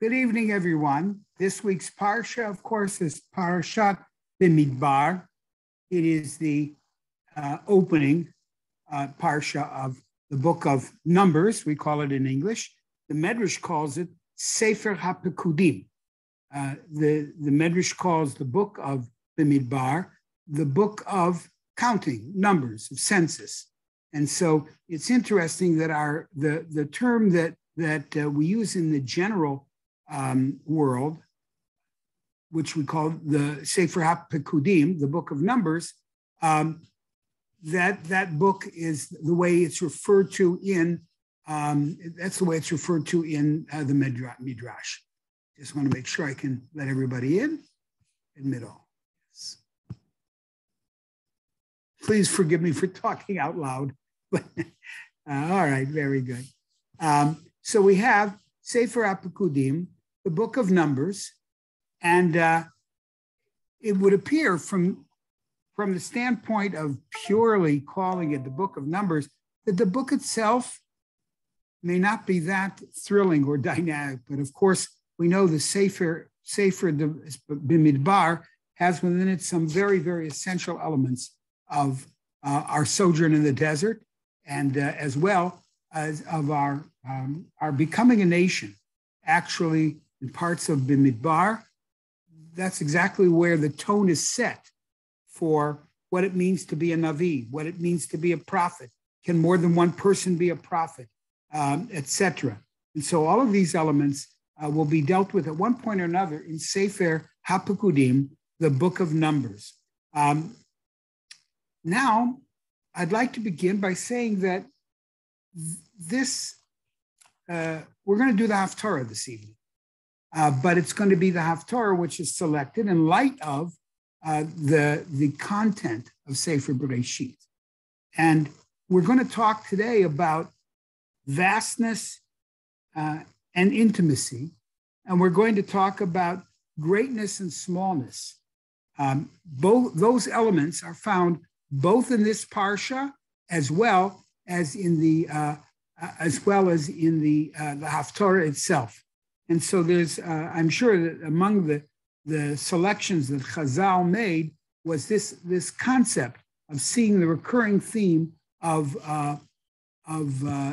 Good evening, everyone. This week's Parsha, of course, is Parashat Bamidbar. It is the uh, opening uh, Parsha of the book of Numbers, we call it in English. The Medrash calls it Sefer HaPekudim. Uh, the, the Medrash calls the book of Bamidbar the book of counting, numbers, of census. And so it's interesting that our the, the term that, that uh, we use in the general um, world, which we call the Sefer HaPekudim, the book of Numbers, um, that that book is the way it's referred to in um, that's the way it's referred to in uh, the Midrash. Just want to make sure I can let everybody in. Admit all. Yes. Please forgive me for talking out loud. uh, all right, very good. Um, so we have Sefer HaPekudim, the book of Numbers, and uh, it would appear from, from the standpoint of purely calling it the book of Numbers that the book itself may not be that thrilling or dynamic, but of course, we know the Sefer, Sefer Bamidbar has within it some very, very essential elements of uh, our sojourn in the desert and uh, as well as of our, um, our becoming a nation actually in parts of Bamidbar, that's exactly where the tone is set for what it means to be a Navi, what it means to be a prophet. Can more than one person be a prophet, um, etc. And so all of these elements uh, will be dealt with at one point or another in Sefer HaPekudim, the book of Numbers. Um, now, I'd like to begin by saying that this, uh, we're going to do the Haftarah this evening. Uh, but it's going to be the Haftarah, which is selected in light of uh, the, the content of Sefer Bereshit. And we're going to talk today about vastness uh, and intimacy. And we're going to talk about greatness and smallness. Um, both those elements are found both in this parsha as well as in the uh, as well as in the uh, the Haftarah itself. And so there's, uh, I'm sure that among the, the selections that Chazal made was this, this concept of seeing the recurring theme of, uh, of, uh,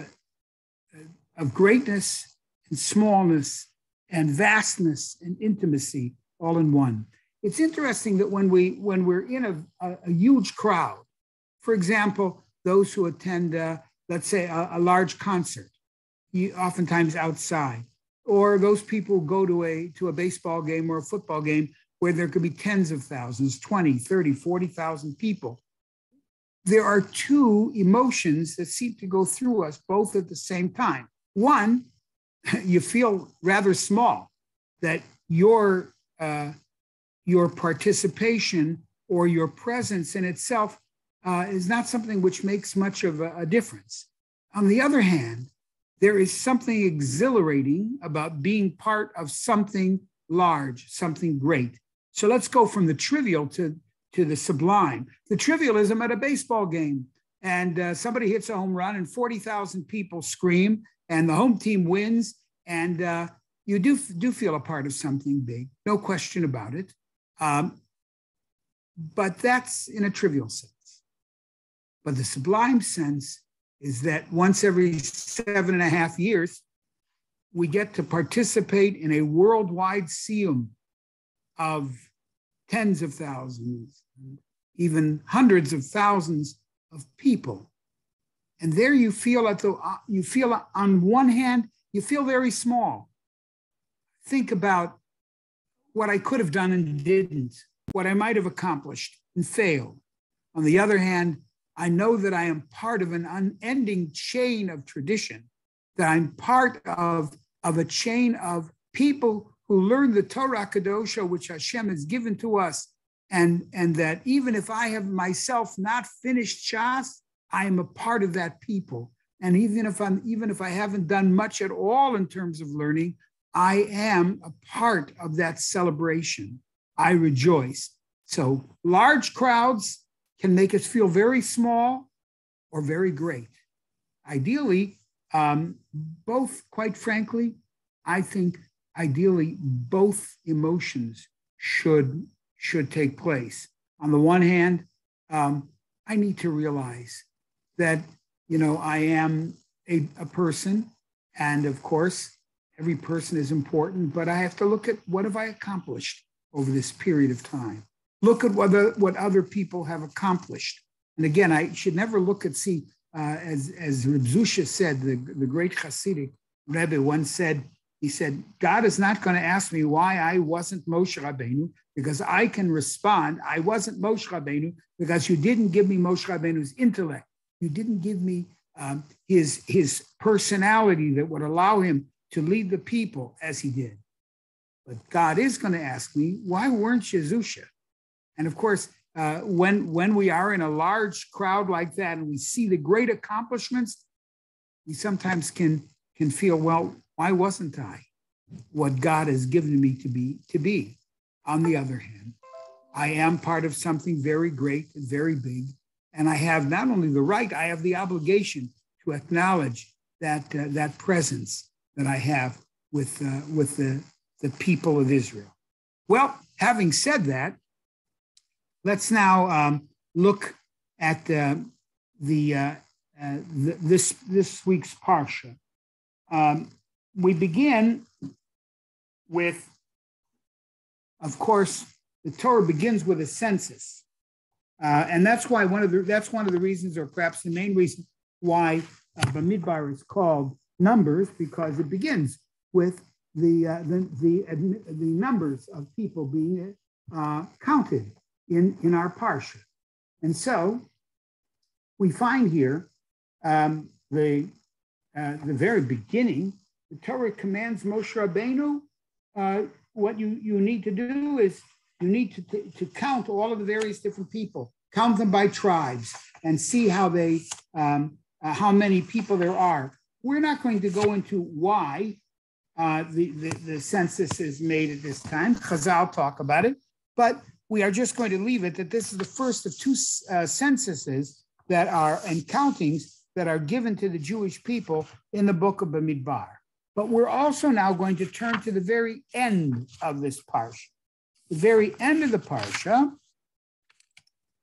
of greatness and smallness and vastness and intimacy all in one. It's interesting that when, we, when we're in a, a, a huge crowd, for example, those who attend, uh, let's say, a, a large concert, oftentimes outside, or those people go to a to a baseball game or a football game where there could be tens of thousands 20 30 40,000 people. There are two emotions that seem to go through us both at the same time. One you feel rather small that your uh, your participation or your presence in itself uh, is not something which makes much of a, a difference. On the other hand there is something exhilarating about being part of something large, something great. So let's go from the trivial to, to the sublime. The trivialism at a baseball game, and uh, somebody hits a home run, and 40,000 people scream, and the home team wins, and uh, you do, do feel a part of something big, no question about it. Um, but that's in a trivial sense. But the sublime sense is that once every seven and a half years, we get to participate in a worldwide siyum of tens of thousands, even hundreds of thousands of people. And there you feel at the uh, you feel on one hand, you feel very small. Think about what I could have done and didn't, what I might have accomplished and failed. On the other hand, I know that I am part of an unending chain of tradition, that I'm part of, of a chain of people who learn the Torah Kadosha, which Hashem has given to us. And, and that even if I have myself not finished Shas, I am a part of that people. And even if I'm even if I haven't done much at all in terms of learning, I am a part of that celebration. I rejoice. So large crowds can make us feel very small or very great. Ideally, um, both, quite frankly, I think ideally both emotions should should take place. On the one hand, um, I need to realize that you know I am a, a person, and of course, every person is important. But I have to look at what have I accomplished over this period of time. Look at what other, what other people have accomplished. And again, I should never look at see uh, as as Reb Zusha said, the, the great Hasidic Rebbe once said, he said, God is not going to ask me why I wasn't Moshe Rabbeinu because I can respond. I wasn't Moshe Rabbeinu because you didn't give me Moshe Rabbeinu's intellect. You didn't give me um, his, his personality that would allow him to lead the people as he did. But God is going to ask me, why weren't you Zusha? And of course, uh, when, when we are in a large crowd like that and we see the great accomplishments, we sometimes can, can feel, well, why wasn't I what God has given me to be to be? On the other hand, I am part of something very great and very big, and I have not only the right, I have the obligation to acknowledge that uh, that presence that I have with uh, with the the people of Israel. Well, having said that, let's now um, look at uh, the, uh, uh, the, this this week's parsha. Um, we begin with, of course, the Torah begins with a census. Uh, and that's why one of the that's one of the reasons, or perhaps the main reason, why uh, Bamidbar is called numbers, because it begins with the uh, the, the, the numbers of people being uh, counted in in our parsha, and so we find here um, the uh, the very beginning the Torah commands Moshe Rabbeinu, uh, what you, you need to do is you need to, to, to, count all of the various different people, count them by tribes, and see how they um, uh, how many people there are. We're not going to go into why uh, the, the, the census is made at this time. Chazal talk about it, but we are just going to leave it that this is the first of two uh, censuses that are and countings that are given to the Jewish people in the book of Bamidbar. But we're also now going to turn to the very end of this parsha. The very end of the parsha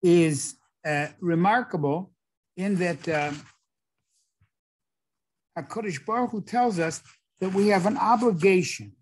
is uh, remarkable in that uh, HaKadosh Baruch Hu tells us that we have an obligation.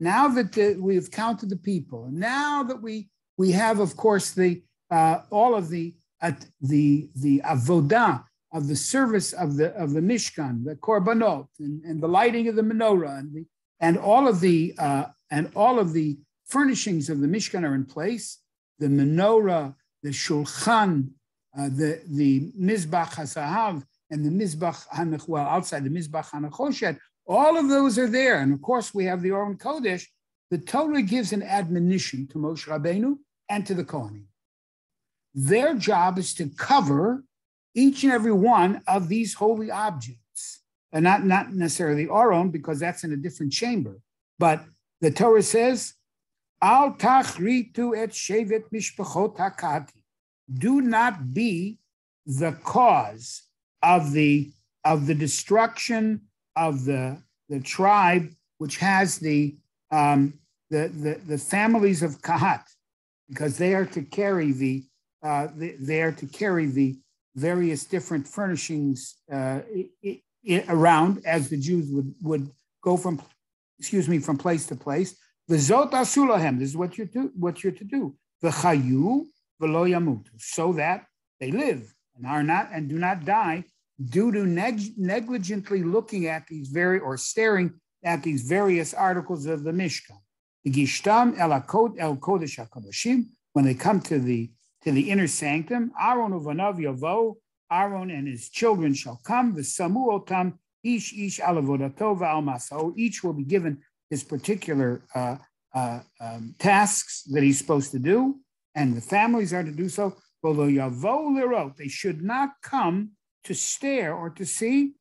Now that the, we've counted the people, now that we we have, of course, the uh, all of the uh, the the avodah of the service of the of the Mishkan, the korbanot, and, and the lighting of the menorah, and the, and all of the uh, and all of the furnishings of the Mishkan are in place. The menorah, the shulchan, uh, the the mizbach hasahav, and the mizbach hanach well outside the mizbach hanachoshet. All of those are there, and of course we have the Aron Kodesh. The Torah gives an admonition to Moshe Rabbeinu and to the Kohanim. Their job is to cover each and every one of these holy objects, and not, not necessarily our own, because that's in a different chamber. But the Torah says, Al tachritu et shevet mishpachot hakati. Do not be the cause of the of the destruction of the the tribe which has the um, the, the the families of Kahat, because they are to carry the, uh, the they are to carry the various different furnishings uh, it, it, around as the Jews would, would go from, excuse me, from place to place. The zot asulahem, this is what you're to, what you're to do. The chayu yamutu, so that they live and are not and do not die due to neg- negligently looking at these very or staring at these various articles of the Mishkan. Gishtam el kodesh when they come to the to the inner sanctum. Aaron uvanav yavo, Aaron and his children shall come. The samuotam ish ish alavodato almaso. Each will be given his particular uh, uh, um, tasks that he's supposed to do, and the families are to do so. They should not come to stare or to see.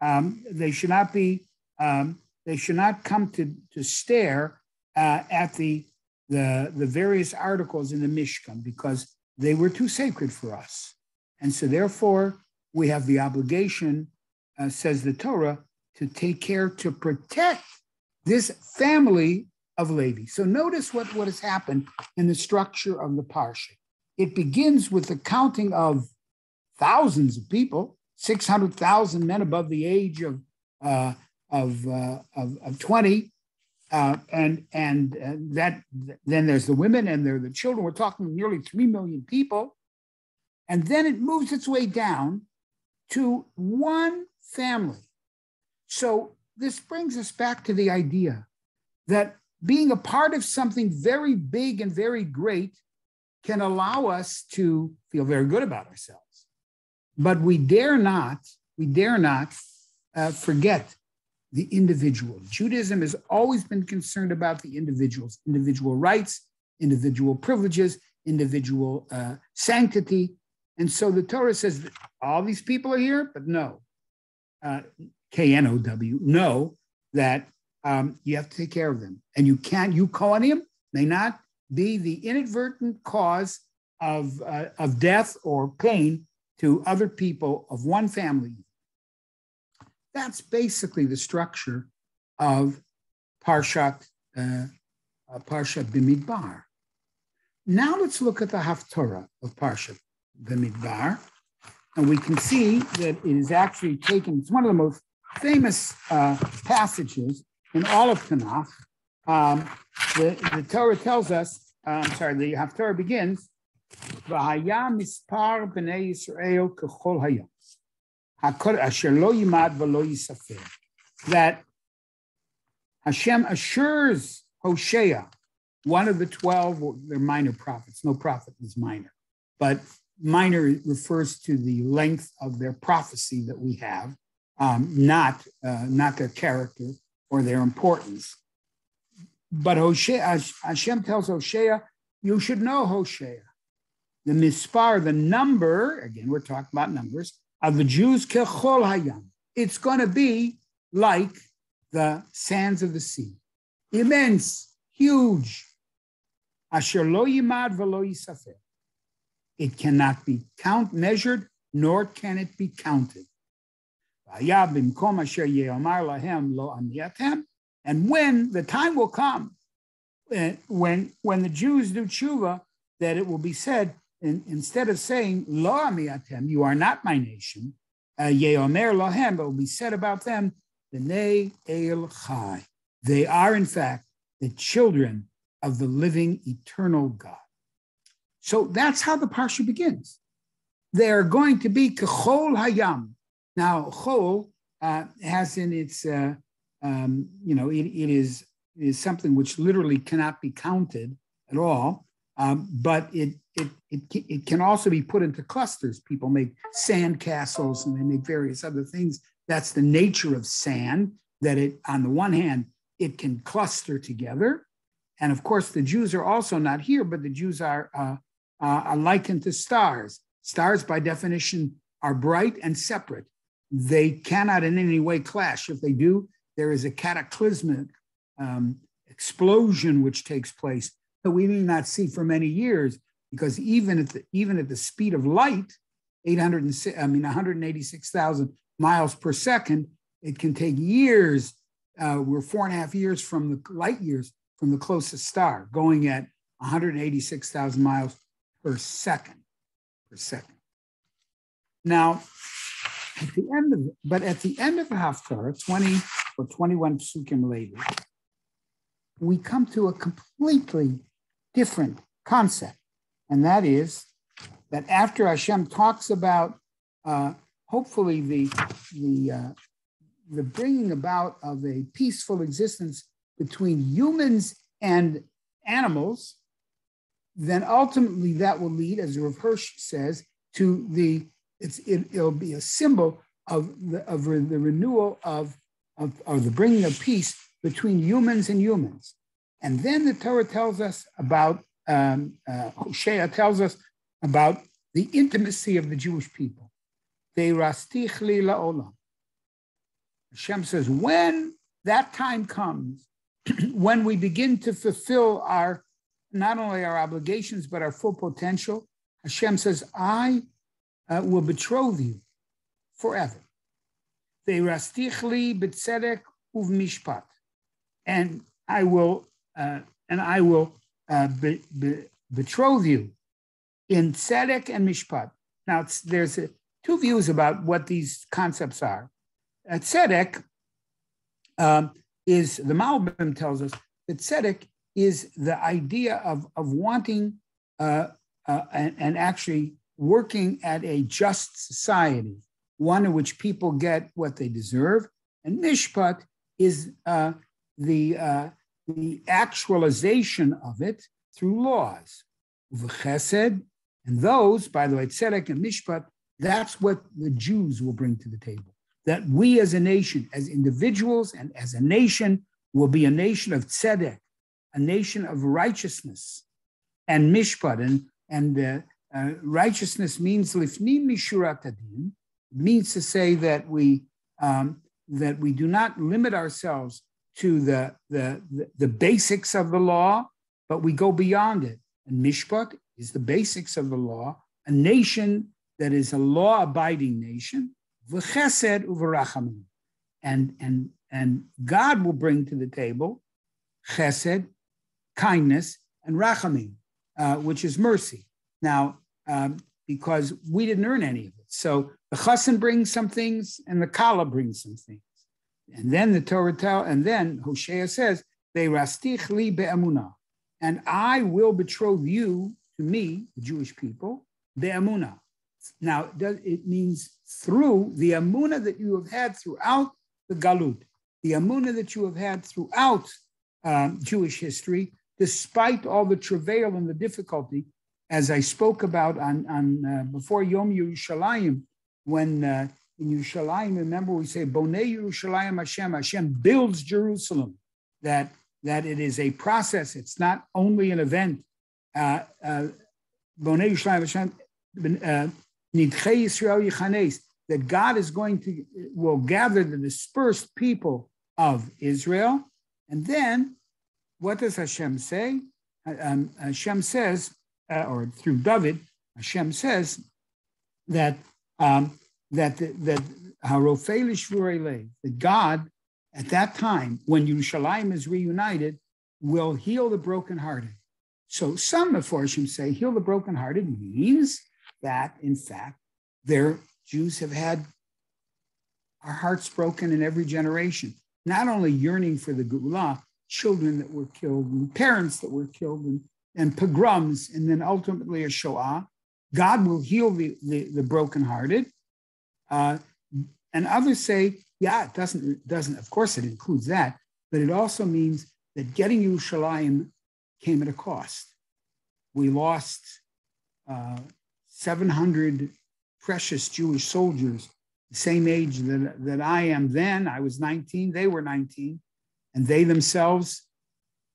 Um, they should not be. Um, they should not come to to stare uh, at the the, the various articles in the Mishkan because they were too sacred for us. And so, therefore, we have the obligation, uh, says the Torah, to take care to protect this family of Levi. So notice what, what has happened in the structure of the parsha. It begins with the counting of thousands of people, 600,000 men above the age of, uh, of, uh, of, of, 20. Uh, and and uh, that then there's the women and there are the children. We're talking nearly 3 million people. And then it moves its way down to one family. So this brings us back to the idea that being a part of something very big and very great can allow us to feel very good about ourselves. But we dare not, we dare not uh, forget the individual. Judaism has always been concerned about the individuals, individual rights, individual privileges, individual uh, sanctity. And so the Torah says all these people are here, but no, uh, K N O W, know that um, you have to take care of them. And you can't, you Kohanim may not be the inadvertent cause of, uh, of death or pain to other people of one family. That's basically the structure of Parshat, uh, uh Parshat Bamidbar. Now let's look at the Haftorah of Parshat Bamidbar. And we can see that it is actually taken, it's one of the most famous uh, passages in all of Tanakh. Um, the, the, Torah tells us, uh, I'm sorry, the Haftarah begins, V'haya mispar b'nei Yisrael k'chol hayom. That Hashem assures Hosea, one of the 12, they're minor prophets, no prophet is minor, but minor refers to the length of their prophecy that we have, um, not, uh, not their character or their importance. But Hosea, Hashem tells Hosea, you should know Hosea. The mispar, the number, again, we're talking about numbers, of the Jews, kechol hayam. It's going to be like the sands of the sea. Immense, huge. Asher lo yimad velo yisafer. It cannot be count measured, nor can it be counted. And when the time will come, uh, when, when the Jews do tshuva, that it will be said, in, instead of saying, Lo amiatem, you are not my nation, uh, yeomer lohem, but will be said about them, B'nei El Chai. They are, in fact, the children of the living eternal God. So that's how the parsha begins. They are going to be kechol hayam, now, chol uh, has in its, uh, um, you know, it, it is, is something which literally cannot be counted at all, um, but it, it, it, it can also be put into clusters. People make sand castles and they make various other things. That's the nature of sand, that it, on the one hand, it can cluster together. And of course, the Jews are also not here, but the Jews are, uh, uh, are likened to stars. Stars, by definition, are bright and separate they cannot in any way clash. If they do, there is a cataclysmic um, explosion which takes place that we may not see for many years because even at the, even at the speed of light, 800 I mean 186,000 miles per second, it can take years. Uh, we're four and a half years from the light years from the closest star, going at 186,000 miles per second. Per second. Now, at the end of but at the end of the Haftarah, 20 or 21 psukim later, we come to a completely different concept. And that is that after Hashem talks about uh, hopefully the, the, uh, the bringing about of a peaceful existence between humans and animals, then ultimately that will lead, as Rav Hirsch says, to the it's, it, will be a symbol of the, of the renewal of, of, of the bringing of peace between humans and humans. And then the Torah tells us about, um, uh, Hosea tells us about the intimacy of the Jewish people. Ve'rastich li la'olam. Hashem says, when that time comes, when we begin to fulfill our, not only our obligations, but our full potential, Hashem says, I uh, will betroth you forever. Ve'rastichli b'tzedek uv'mishpat, and I will uh, and I will uh, be, be, betroth you in tzedek and mishpat. Now there's a, two views about what these concepts are. Uh, tzedek um, is the Malbim tells us that tzedek is the idea of, of wanting uh, uh, and, and, actually working at a just society, one in which people get what they deserve. And mishpat is uh, the, uh, the actualization of it through laws. Chesed, and those, by the way, tzedek and mishpat, that's what the Jews will bring to the table. That we as a nation, as individuals and as a nation, will be a nation of tzedek, a nation of righteousness and mishpat. And, and uh, uh, righteousness means lifnim mishurat adin, means to say that we um, that we do not limit ourselves to the, the, the, basics of the law, but we go beyond it. And mishpat is the basics of the law, a nation that is a law-abiding nation, v'chesed u'v'rachamim. And, and, and God will bring to the table chesed, kindness, and rachamim, uh, which is mercy. Now, um, because we didn't earn any of it. So the chassan brings some things and the kala brings some things. And then the Torah tells, and then Hosea says, rastich li. And I will betroth you to me, the Jewish people, be'emunah. Now, it means through the amuna that you have had throughout the galut, the amuna that you have had throughout um, Jewish history, despite all the travail and the difficulty, as I spoke about on, on uh, before Yom Yerushalayim, when uh, in Yerushalayim, remember we say Bonei Yerushalayim Hashem, Hashem builds Jerusalem, that, that it is a process, it's not only an event. Uh, uh, Bonei Yerushalayim Hashem, uh, Nidchei Yisrael Yichanes, that God is going to, will gather the dispersed people of Israel. And then what does Hashem say? Um, Hashem says, uh, or through David, Hashem says that um, that that that God at that time when Yerushalayim is reunited will heal the brokenhearted. So some Meforshim say heal the brokenhearted means that in fact their Jews have had our hearts broken in every generation, not only yearning for the Geulah, children that were killed and parents that were killed and, and pogroms, and then ultimately a Shoah. God will heal the, the, the brokenhearted. Uh, and others say, yeah, it doesn't, doesn't, of course, it includes that, but it also means that getting Yerushalayim came at a cost. We lost uh, 700 precious Jewish soldiers, the same age that, that I am then. I was 19, they were 19, and they themselves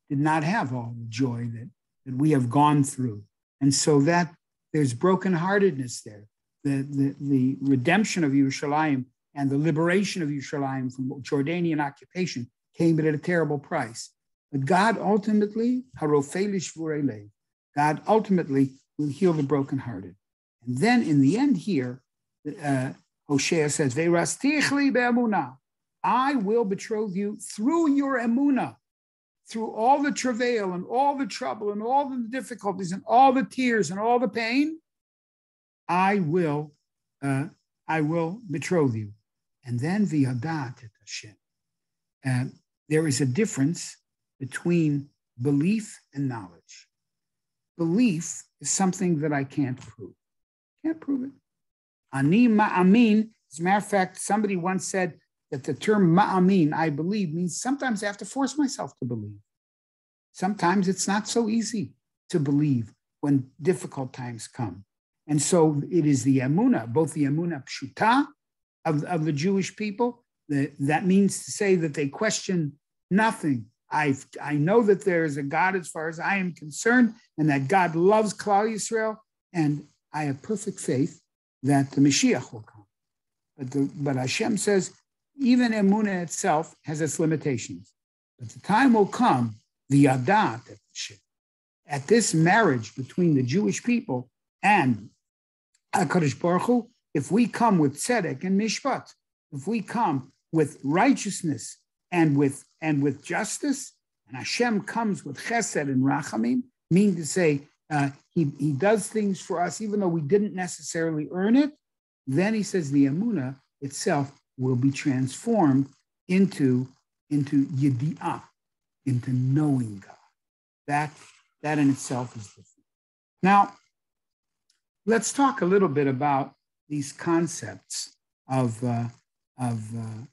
did not have all the joy that, that we have gone through. And so that there's brokenheartedness there the, the, the redemption of Yerushalayim and the liberation of Yerushalayim from Jordanian occupation came at a terrible price. But God ultimately, God ultimately will heal the brokenhearted. And then in the end here, uh, Hosea says, I will betroth you through your emuna, through all the travail and all the trouble and all the difficulties and all the tears and all the pain. I will, uh, I will betroth you. And then viadat et Hashem. Uh, there is a difference between belief and knowledge. Belief is something that I can't prove. Can't prove it. Ani ma'amin, as a matter of fact, somebody once said that the term ma'amin, I believe, means sometimes I have to force myself to believe. Sometimes it's not so easy to believe when difficult times come. And so it is the Amuna, both the Amuna Pshuta of, of the Jewish people. The, that means to say that they question nothing. I I know that there is a God as far as I am concerned, and that God loves Klal Yisrael, and I have perfect faith that the Mashiach will come. But, the, but Hashem says even Emuna itself has its limitations. But the time will come, the Yadat, at this marriage between the Jewish people and HaKadosh Baruch Hu, if we come with tzedek and mishpat, if we come with righteousness and with and with justice, and Hashem comes with chesed and rachamim, mean to say uh, he, he does things for us even though we didn't necessarily earn it, then he says the Amuna itself will be transformed into, into yedi'ah, into knowing God. That, that in itself is thing. Now, let's talk a little bit about these concepts of, uh, of uh,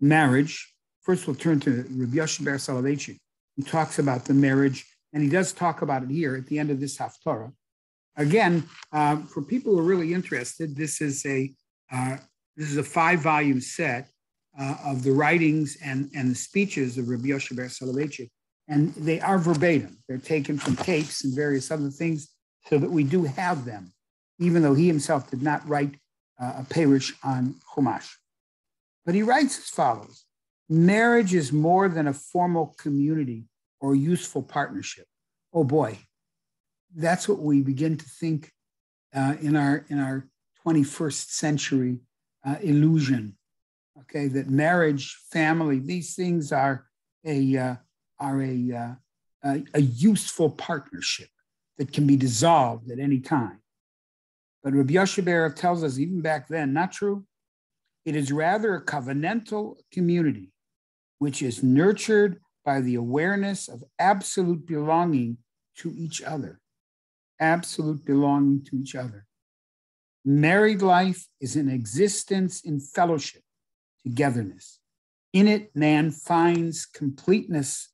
marriage. First, we'll turn to Rabbi Yoshe Ber Soloveitchik, who talks about the marriage, and he does talk about it here at the end of this Haftarah. Again, uh, for people who are really interested, this is a uh, this is a five volume set uh, of the writings and, and the speeches of Rabbi Yoshe Ber Soloveitchik, and they are verbatim. They're taken from tapes and various other things, so that we do have them, even though he himself did not write uh, a parish on Chumash. But he writes as follows Marriage is more than a formal community or useful partnership. Oh boy, that's what we begin to think uh, in our in our 21st century uh, illusion. Okay, that marriage, family, these things are a uh, are a, uh, a, a useful partnership that can be dissolved at any time. But Rabbi Yoshe tells us even back then, not true. It is rather a covenantal community, which is nurtured by the awareness of absolute belonging to each other. Absolute belonging to each other. Married life is an existence in fellowship, togetherness. In it, man finds completeness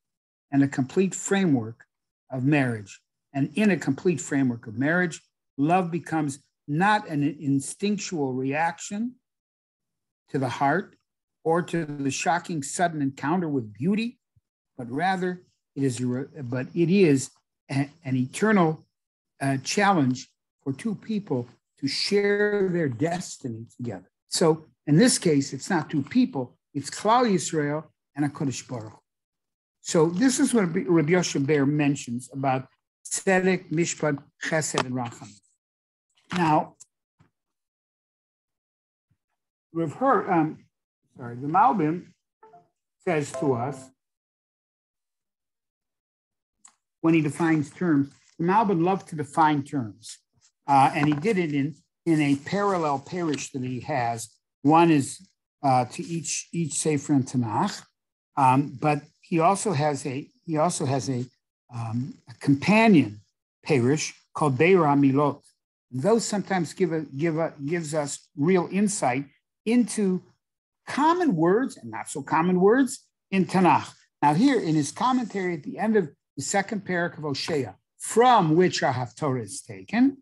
and a complete framework of marriage. And in a complete framework of marriage, love becomes not an instinctual reaction to the heart or to the shocking sudden encounter with beauty, but rather it is, but it is a, an eternal uh, challenge for two people to share their destiny together. So in this case, it's not two people, it's Klal Yisrael and a Kodesh Baruch. So this is what Rabbi Yoshe Ber mentions about Tzedek, Mishpat, Chesed, and Racham. Now, we've heard, um, sorry, the Malbim says to us, when he defines terms, the Malbim loved to define terms. Uh, and he did it in, in a parallel parish that he has. One is uh, to each each Sefer and Tanakh, um, but he also has a he also has a, um, a companion parish called Biur Hamilot. Those sometimes give a, give a, gives us real insight into common words and not so common words in Tanakh. Now, here in his commentary at the end of the second perek of Hosea, from which our Haftorah is taken,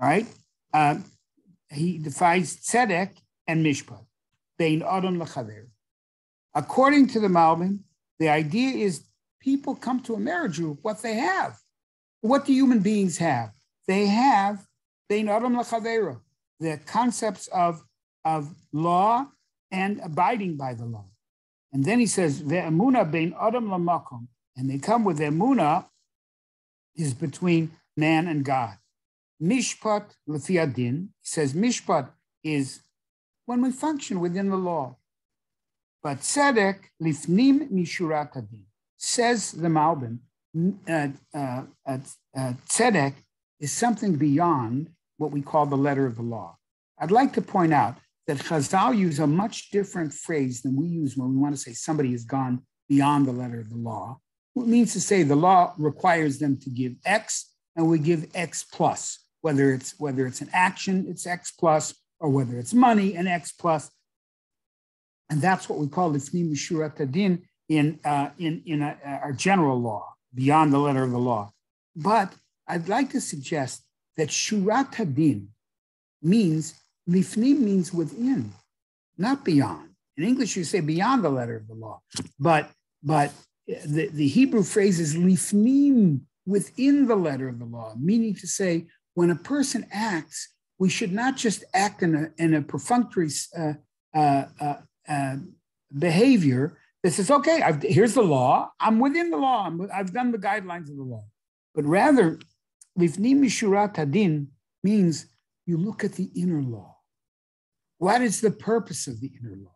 all right, uh, he defines tzedek and mishpat, bein adam lechaver. According to the Malbim, the idea is people come to a marriage group, what they have. What do human beings have? They have bein adam lechaver, the concepts of, of law and abiding by the law. And then he says, Ve'emuna bein adam lamakom, and they come with emuna is between man and God. Mishpat lefiadin says mishpat is when we function within the law. But tzedek lifnim mishurat adin says the Malbim. Uh, uh, uh, uh, tzedek is something beyond what we call the letter of the law. I'd like to point out that Chazal use a much different phrase than we use when we want to say somebody has gone beyond the letter of the law. It means to say the law requires them to give X and we give X plus whether it's whether it's an action, it's X plus, or whether it's money, an X plus. And that's what we call lifnim mishurat adin in uh, in in a, our general law, beyond the letter of the law. But I'd like to suggest that shurat hadin means lifnim means within, not beyond. In English, you say beyond the letter of the law, but but the, the Hebrew phrase is lifnim within the letter of the law, meaning to say when a person acts, we should not just act in a, in a perfunctory uh, uh, uh, uh, behavior that says, okay, I've, here's the law. I'm within the law. i have done the guidelines of the law. But rather, lifnim mishurat hadin means you look at the inner law. What is the purpose of the inner law?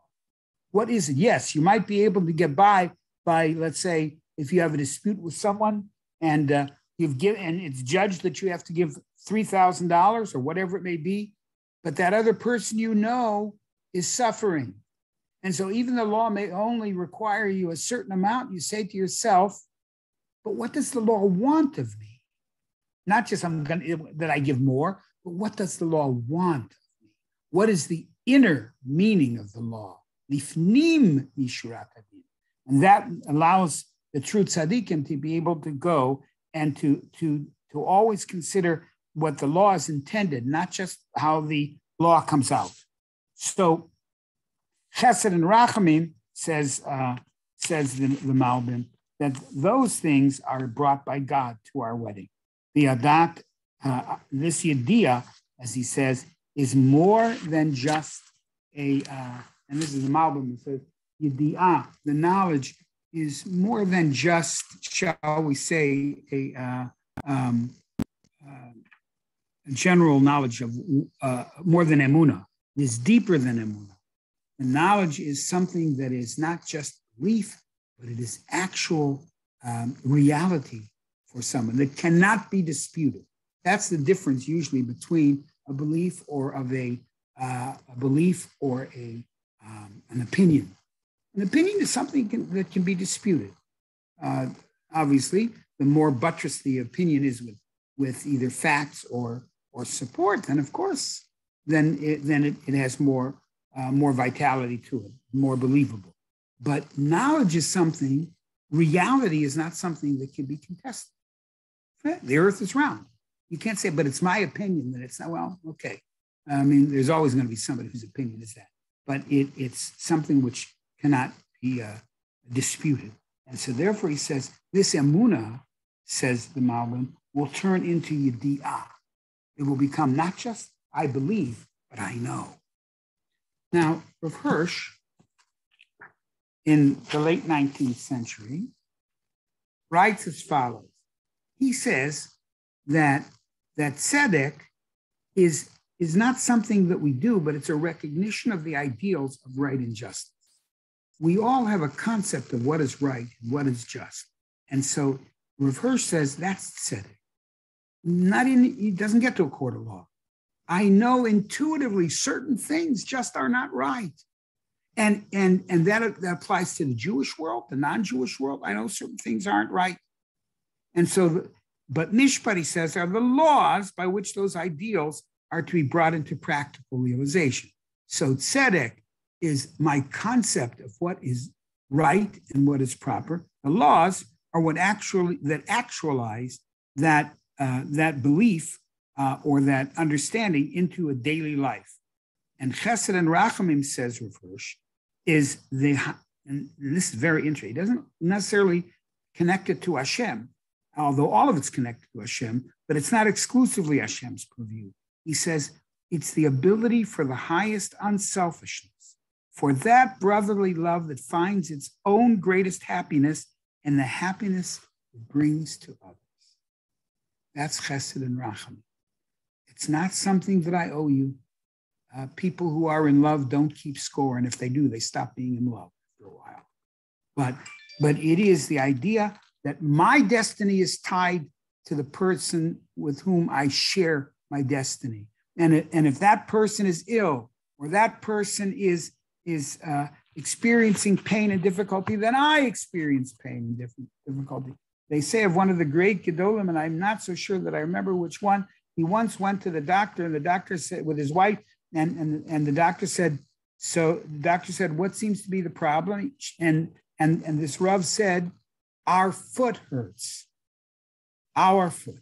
What is it? Yes, you might be able to get by by, let's say, if you have a dispute with someone and uh, you've given and it's judged that you have to give three thousand dollars or whatever it may be, but that other person you know is suffering. And so even the law may only require you a certain amount, you say to yourself, but what does the law want of me? Not just I'm going that I give more, but what does the law want? What is the inner meaning of the law? Lifnim And that allows the true tzaddikim to be able to go and to, to, to always consider what the law is intended, not just how the law comes out. So Chesed and Rachamim says uh, says the, the Malbim that those things are brought by God to our wedding. The adat, uh, this yediyah, as he says, is more than just a. Uh, and this is the Malbim. It says yediyah, the knowledge is more than just, shall we say, a uh, um, uh, general knowledge of uh, more than emuna. It is deeper than emuna. The knowledge is something that is not just belief, but it is actual um, reality for someone that cannot be disputed. That's the difference usually between a belief or of a, uh, a belief or a um, an opinion. An opinion is something can, that can be disputed. Uh, obviously, the more buttressed the opinion is with, with either facts or, or support, then of course, then it, then it, it has more, uh, more vitality to it, more believable. But knowledge is something, reality is not something that can be contested. The earth is round. You can't say, but it's my opinion that it's not, well, okay. I mean, there's always going to be somebody whose opinion is that, but it, it's something which cannot be uh, disputed. And so therefore he says, this emuna, says the Malbim, will turn into yedi'ah. It will become not just I believe, but I know. Now, Rav Hirsch, in the late 19th century, writes as follows. He says that, that tzedek is, is not something that we do, but it's a recognition of the ideals of right and justice we all have a concept of what is right and what is just. And so Rav Hirsch says that's tzedek. Not in, he doesn't get to a court of law. I know intuitively certain things just are not right. And, and, and that, that applies to the Jewish world, the non-Jewish world. I know certain things aren't right. And so, but Mishpat, he says, are the laws by which those ideals are to be brought into practical realization. So tzedek is my concept of what is right and what is proper. The laws are what actually that actualize that uh, that belief uh, or that understanding into a daily life. And Chesed and Rachamim says Hirsch, is the and this is very interesting. It doesn't necessarily connect it to Hashem, although all of it's connected to Hashem, but it's not exclusively Hashem's purview. He says it's the ability for the highest unselfishness for that brotherly love that finds its own greatest happiness and the happiness it brings to others. That's chesed and racham. It's not something that I owe you. Uh, people who are in love don't keep score, and if they do, they stop being in love after a while. But, but it is the idea that my destiny is tied to the person with whom I share my destiny. And, it, and if that person is ill, or that person is is uh, experiencing pain and difficulty, then I experience pain and difficulty. They say of one of the great Gedolim, and I'm not so sure that I remember which one. He once went to the doctor, and the doctor said, with his wife, and, and, and the doctor said, so the doctor said, what seems to be the problem? And, and, and this Rav said, our foot hurts. Our foot.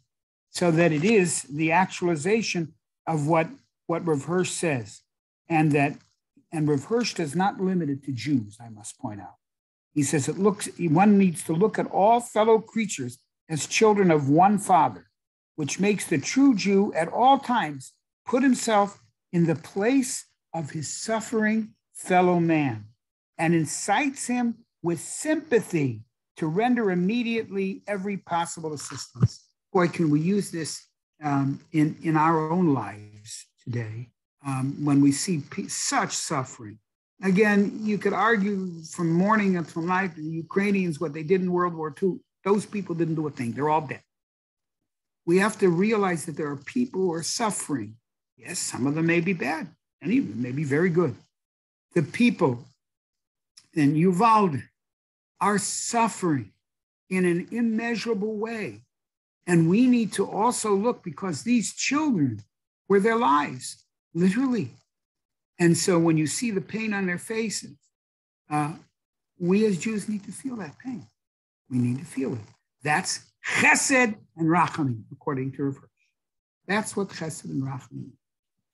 So that it is the actualization of what, what Hirsch says. And that and Hirsch is not limited to Jews, I must point out. He says it looks one needs to look at all fellow creatures as children of one father, which makes the true Jew at all times put himself in the place of his suffering fellow man and incites him with sympathy to render immediately every possible assistance. Boy, can we use this um, in, in our own lives today um, when we see such suffering Again, you could argue from morning until night, the Ukrainians, what they did in World War II, those people didn't do a thing. They're all dead. We have to realize that there are people who are suffering. Yes, some of them may be bad, and even may be very good. The people in Uvalde are suffering in an immeasurable way. And we need to also look because these children were their lives, literally. And so when you see the pain on their faces, uh, we as Jews need to feel that pain. We need to feel it. That's chesed and rachamim, according to Rav That's what chesed and rachamim.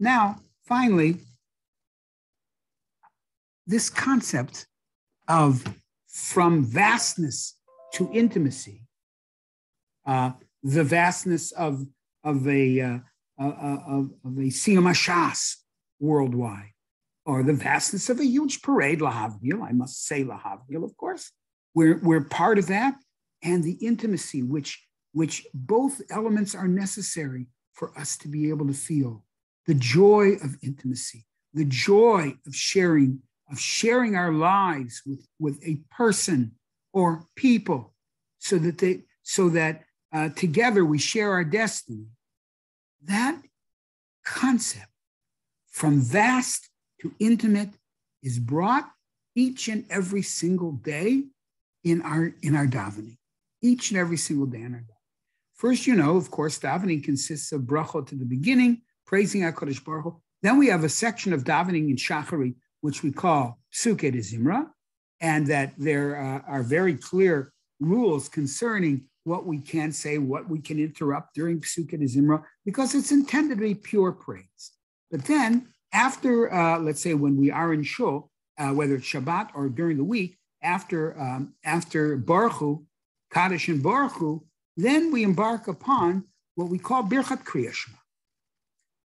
Now, finally, this concept of from vastness to intimacy, uh, the vastness of, of a, uh, uh, uh of, of a Siyum worldwide, or the vastness of a huge parade, Lahavdil, I must say Lahavdil, of course. We're, we're part of that, and the intimacy, which, which both elements are necessary for us to be able to feel the joy of intimacy, the joy of sharing, of sharing our lives with, with a person or people so that they so that uh, together we share our destiny that concept from vast to intimate is brought each and every single day in our in our davening each and every single day in our davening first you know of course davening consists of brachot to the beginning praising HaKadosh Baruch Hu. then we have a section of davening in Shachari which we call Psukei de Zimra and that there uh, are very clear rules concerning what we can say, what we can interrupt during Psukei de Zimra, because it's intended to be pure praise. But then, after, uh, let's say, when we are in Shul, uh, whether it's Shabbat or during the week, after um, after Baruch Hu, Kaddish and Baruch Hu, then we embark upon what we call Birchat.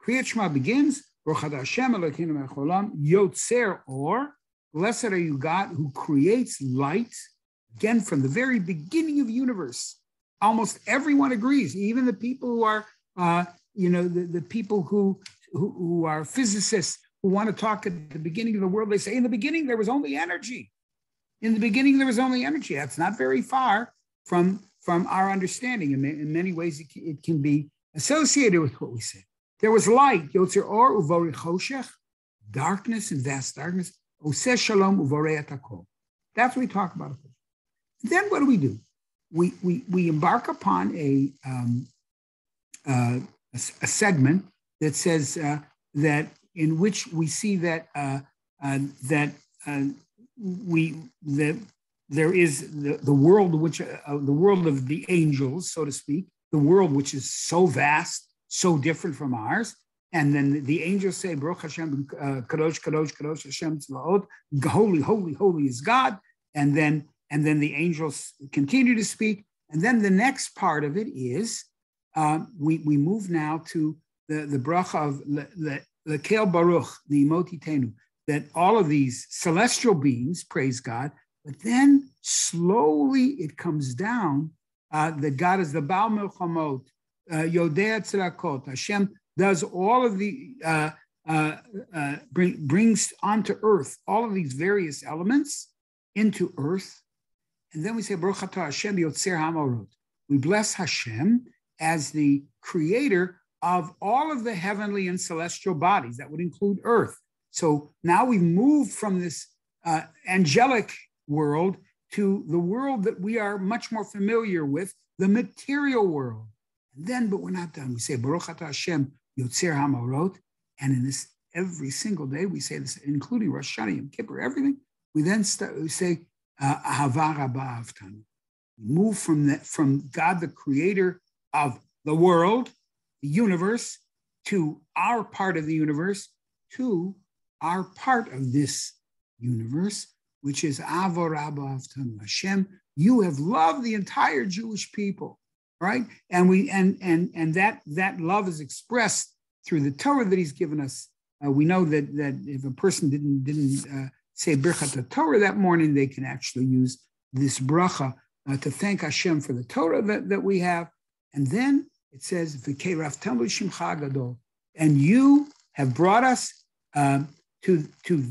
Kriyat Shema begins, Baruch Hashem Elokeinu Yotzer Or, Blessed are you, God, who creates light, again, from the very beginning of universe. Almost everyone agrees, even the people who are, uh, you know, the, the people who, who, who are physicists who want to talk at the beginning of the world, they say, in the beginning, there was only energy. In the beginning, there was only energy. That's not very far from, from our understanding. In, in many ways, it, it can be associated with what we say. There was light, Yotzer Or Uvorei Choshech, darkness and vast darkness. Oseh shalom uvorei That's what we talk about. Then what do we do? We, we, we embark upon a, um, uh, a, a, segment that says uh, that in which we see that uh, uh that uh, we that there is the, the world which uh, the world of the angels, so to speak, the world which is so vast, so different from ours, and then the angels say, Baruch Hashem, uh, Kadosh, Kadosh, Kadosh, Hashem Tzvaot, holy, holy, holy is God. And then, and then the angels continue to speak. And then the next part of it is uh, we, we move now to the, the bracha of Lekel Baruch, the Imoti Tenu, that all of these celestial beings praise God, but then slowly it comes down uh, that God is the Baal Milchamot, Yodea Tzedakot, Hashem does all of the uh, uh, uh, bring, brings onto earth all of these various elements into earth, and then we say Baruch Atah Hashem Yotzer Hameorot. We bless Hashem as the creator of all of the heavenly and celestial bodies. That would include earth. So now we move from this uh, angelic world to the world that we are much more familiar with, the material world. Then, but we're not done. We say Baruch Atah Hashem Yotzer Hameorot, and in this every single day we say this, including Rosh Hashanah, Yom Kippur, everything. We then start, we say Ahava uh, move from that from God, the Creator of the world, the universe, to our part of the universe, to our part of this universe, which is Ahavah Rabbah Ahavtanu Hashem. You have loved the entire Jewish people right? And we and and and that that love is expressed through the Torah that He's given us. Uh, we know that that if a person didn't didn't uh, say Birchat Torah that morning, they can actually use this bracha uh, to thank Hashem for the Torah that, that we have. And then it says, "And you have brought us um, to, to,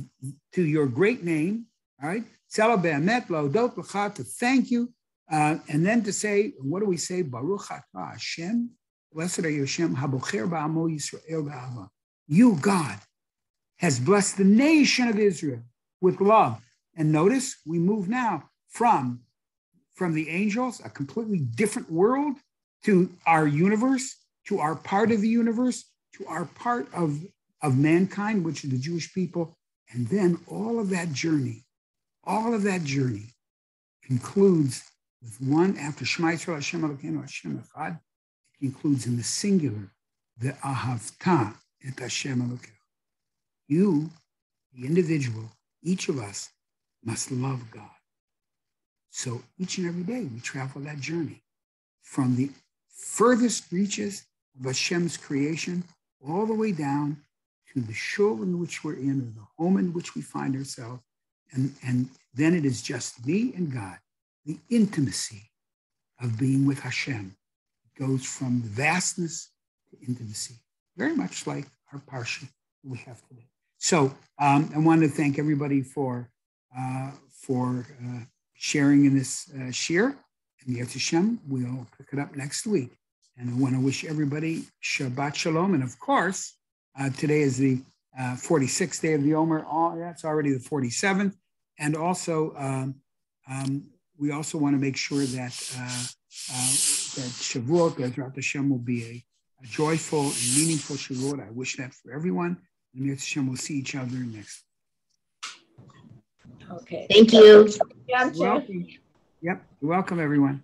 to your great name, all right? To thank you. Uh, and then to say, what do we say? Baruch atah Hashem, blessed are you Hashem, habocher ba'amo Yisrael ba'ava. You, God, has blessed the nation of Israel with love. And notice we move now from, from the angels, a completely different world, to our universe, to our part of the universe, to our part of, of mankind, which is the Jewish people. And then all of that journey, all of that journey concludes with one after Shema Yisrael Hashem Elokeinu Hashem Echad. It concludes in the singular, the Ahavta et Hashem Elokeinu. You, the individual, each of us must love God. So each and every day we travel that journey from the furthest reaches of Hashem's creation all the way down to the shul in which we're in, or the home in which we find ourselves. And, and then it is just me and God, the intimacy of being with Hashem. Goes from vastness to intimacy, very much like our parsha we have today. So um, I want to thank everybody for, uh, for uh, sharing in this uh, share. And Yetz Hashem, we'll pick it up next week. And I want to wish everybody Shabbat Shalom. And of course, uh, today is the uh, 46th day of the Omer. Oh, that's already the 47th. And also, um, um, we also want to make sure that uh, uh, that Shavuot, Bezrat Hashem, will be a, a, joyful and meaningful Shavuot. I wish that for everyone. And Bezrat Hashem, we'll see each other next. Okay. Thank you. You're welcome. Yep. You're welcome, everyone.